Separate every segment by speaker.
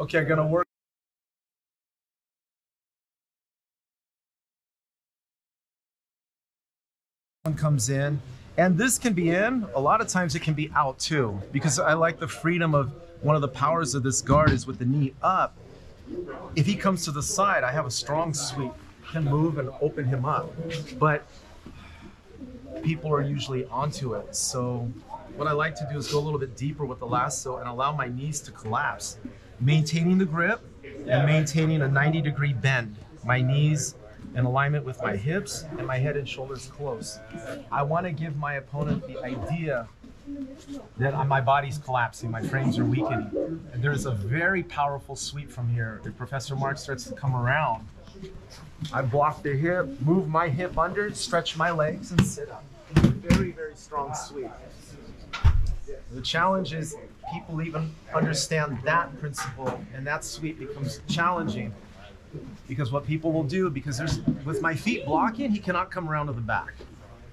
Speaker 1: Okay, I'm gonna work. One comes in, and this can be in. A lot of times it can be out too, because I like the freedom of one of the powers of this guard is with the knee up. If he comes to the side, I have a strong sweep. Can move and open him up, but people are usually onto it. So what I like to do is go a little bit deeper with the lasso and allow my knees to collapse, maintaining the grip and maintaining a 90 degree bend. My knees in alignment with my hips and my head and shoulders close. I want to give my opponent the idea that uh, my body's collapsing, my frames are weakening. And there's a very powerful sweep from here. If Professor Mark starts to come around, I block the hip, move my hip under, stretch my legs, and sit up. Very, very strong sweep. The challenge is people even understand that principle, and that sweep becomes challenging because what people will do, because there's with my feet blocking, he cannot come around to the back.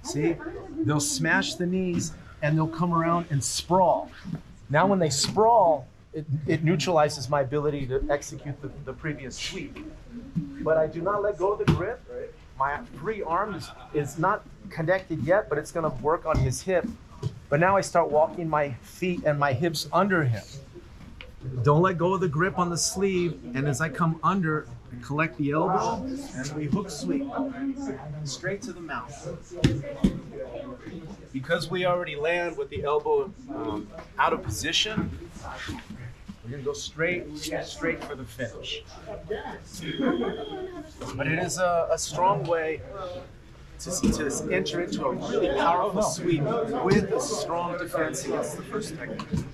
Speaker 1: See, they'll smash the knees and they'll come around and sprawl. Now, when they sprawl, it, it neutralizes my ability to execute the, the previous sweep. But I do not let go of the grip. My free arm is, is not connected yet, but it's going to work on his hip. But now I start walking my feet and my hips under him. Don't let go of the grip on the sleeve. And as I come under, collect the elbow and we hook sweep straight to the mount. Because we already land with the elbow um, out of position, we're gonna go straight, straight for the finish. But it is a, a strong way to, to enter into a really powerful sweep with a strong defense against the first technique.